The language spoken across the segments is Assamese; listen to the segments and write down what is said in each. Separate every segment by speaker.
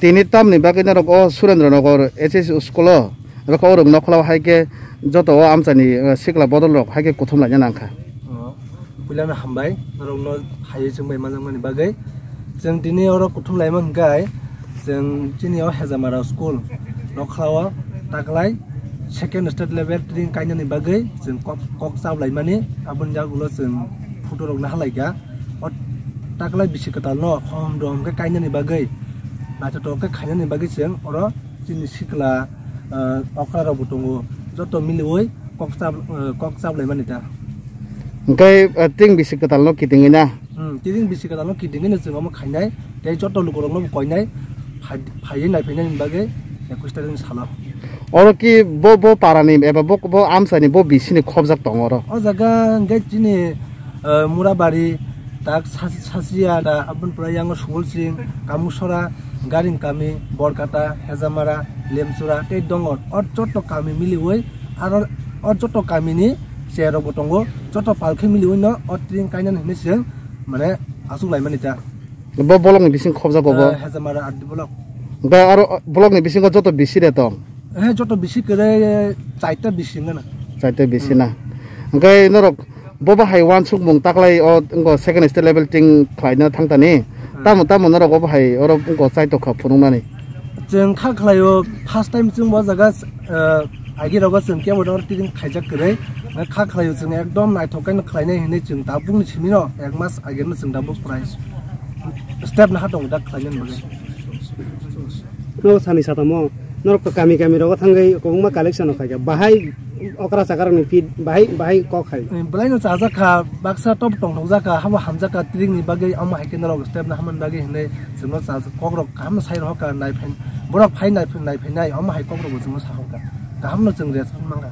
Speaker 1: তিনি তাম ni bagui norok o surendranogor ss school o rok o rok nokhlaw haike joto o amchani sikla bodol rok haike kuthum laina nangkha
Speaker 2: puilana hambai norok no haye chungbai manjangmani bagai जों दिनै अर कुथुम लाइमोन गाय जों दिनैयाव हेजामारा school नख्लावा ताकलाय second state level training कायनानि बागै जों कक चावलाय माने आबुन जागुलो जों फट'रकनो हालायगा ताकलाय बिसि कताल न खम दम के कायनानि बागै नाथाय तो के खायनानि बागै जों अर दिनै सिकला अखरा रावबो दङ जत मिलिवै कक चाव कक चावलाय माने दा
Speaker 1: ओंखाय तिं बिसि कताल न किदिङै ना
Speaker 2: tiring bisi kata lo kiding ini jeung amo khainai tei joto lukorong no koinai phai nai phai nai bage ekus tarin sala
Speaker 1: oro ki bo bo parani eba bo bo amsani bo bisini khobjak tong oro
Speaker 2: o jaga nge chini murabari tak sasiya da গাড়ি কামি বরকাটা হেজামারা লেমচুরা এই ডঙর অর যত কামি মিলি হই আর অর কামি নি শেয়ার বটঙ্গ যত পালখে মিলি হই না অর মানে আসু লাই মানে তা
Speaker 1: ব বলক নি
Speaker 2: যাব হেজামারা আর বলক।
Speaker 1: বলক নি বিসিং যত বেশি রে তো
Speaker 2: হ্যাঁ যত বেশি করে চাইটা বেশি না।
Speaker 1: সেকেন্ড স্টেট লেভেল টিং ফ্লাইট থাকতানি tamu tamu nara kau pahai orang pun kau saya tu kau pun mana ni. Jeng kah kelayu past time jeng bawa zaga agi
Speaker 2: raga senkia bawa orang tiring kajak kerai. Nah kah kelayu jeng ekdom naik tokan kelayu ni ni jeng tabung ni cumi no ekmas agi ni jeng tabung price. Step nak tunggu dah kelayu ni. Kau sani satu mau. Step ना दं दा खालायनो बगे
Speaker 3: नो सानि सातामो नरक कामी कामी रग थांगै कोंगमा कालेक्सन खाइगा बाहाय अकरा साकारनि फिट बाहाय बाहाय क खाइ
Speaker 2: बलाइनो चाजाखा बाक्सा टप टं जाका हाबा हामजाका तिरिंनि बागै आमा हाइकेन रग स्टेप ना हामन बागै होनै जोंनो चाज कग्रक काम साइ रहका नायफाइन बरक फाइ नायफाइन नायफाइनाय आमा हाइ कग्रक जोंनो साहका गाहामनो जों रेसपन मांगा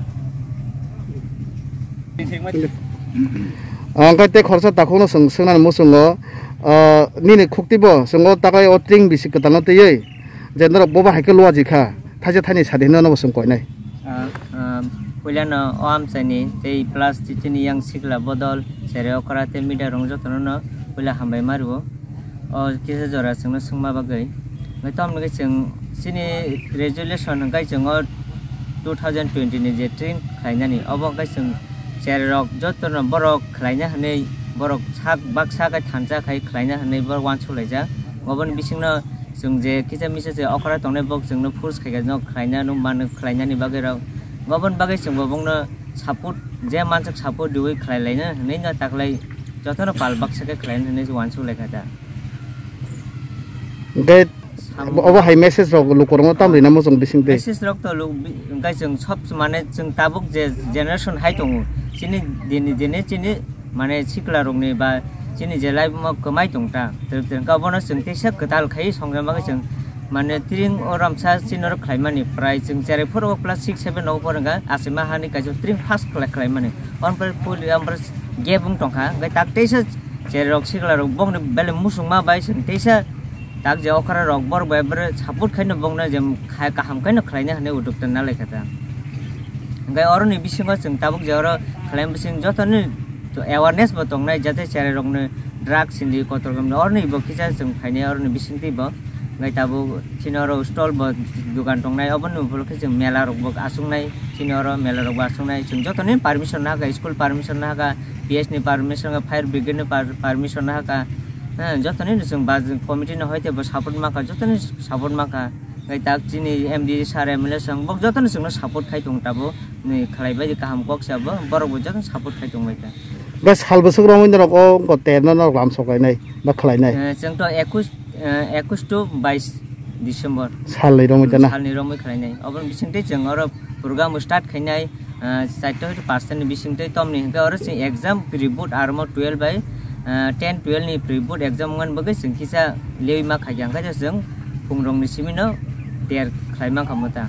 Speaker 1: angkai te khorsa takhong no sung sungnan mo sungo nini khuktibo sungo takai o tring bisi ketano te yei jendro boba haike luwa jikha थाहा थाहा नै साथी नबसम्मको होइन
Speaker 4: पहिला न आमचा नि त्यही प्लास चिचिनी याङ सिक्ला बदल सेरे अकरा मिडा रंग जतन न पहिला हामबाय मारुओ केसे जरा सोंनो सोंमाबा गै ओमफ्राय तमनोखै जों सिनि ग्रेजुवेसन गाय जोङो टु थाउजेन्ड टुवेन्टिनि जे ट्रेन खालायनानै अब गाय जों सेर रक जतन बरक खालायना होनै बरक साग बाग सागाय थानजा खाय खालायना होनै बर वान सुलायजा अबन बिसिंनो जों जे किसा मिसा जे अखरा तंनाय बक जोंनो फुर्स खायगा न खायना नु मान खायनानि बागै राव गबन बागै जों बबंनो सापोर्ट जे मानसक सापोर्ट दिवै खायलायनो नै न ताकलाय जतनो पाल बक्सा के खायन नै वान छु लेखा दा
Speaker 1: दे अब हाइ मेसेज रक लुकरंग ताम रिना मजों बिसिं दे
Speaker 4: मेसेज रक त लुक गाय जों सब माने जों ताबुक जे जेनेरेशन हाइ दङ चिनि दिनि दिनि चिनि माने सिक्ला रंनि बा chini jelai mo kamai tongta tir tir ka bono sung ti sak katal khai songra ma sung mane tring oram sa chinor khai mani prai sung chare phor o plus 6 7 over ga asima hani ka tring fast khala khai mani on par pul am par ge bung tongkha ga tak te sa chere rok sikla rok bong ne bele musung ma bai sung te sa tak je okhara rok bor bai bar saput khai ne bong na jem khai ka ham kai ne khai ne hane uduk tan na lai kata ga orni bisinga sung tabuk je oro khlaim bising jotoni তো এৱাৰনেছ বতং নাই যাতে চাৰে ৰং ড্ৰাগ চিন্দি কত ৰকম অৰ্ণ ইব কিছা যোন ফাইনে অৰ্ণ বিচিন দিব নাই তাবো চিনৰ ষ্টল ব দোকান টংনাই অৱন উপলক্ষে যোন মেলা ৰকব আচুংনাই চিনৰ মেলা ৰকব আচুংনাই যোন যতনে পাৰ্মিশ্যন নাহাকা স্কুল পাৰ্মিশ্যন নাহাকা পি এইচ নি পাৰ্মিশ্যন ফায়াৰ ব্ৰিগেড পাৰ্মিশ্যন নাহাকা যতনে যোন বা কমিটি নহয় তেব ছাপৰ্ট মাখা যতনে ছাপৰ্ট মাখা নাই তাক চিনি M D sir M L A চং বক যতনে চোন ছাপৰ্ট খাই তাবো খেলাই বাই কাহাম কক চাব বৰ যতন ছাপৰ্ট খাই তাই
Speaker 1: बस हाल बोसोर रमैन रक ओ तेरनो न लाम सकायनाय बा खालायनाय
Speaker 4: जोंथ 21 21 टु 22 डिसेम्बर
Speaker 1: सालनै रमैता ना
Speaker 4: सालनै रमै खालायनाय अबन बिसिंते जों अर programme start खायनाय site percent बिसिंते तमनि हंका or exam report आरमो 12 by ten टुवेल्भनि pre board exam मोनबोगै जों खिसा लेमा खायजांखाय जों फुंरंनि सिमिनो देर खालायमा खामोता